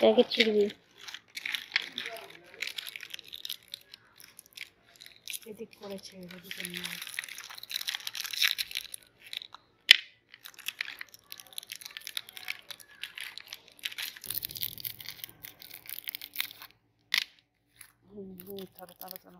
딸기 치기. এদিক করেছে ওদিকে নিয়ে হুম হুম ধরো ধরো ধরো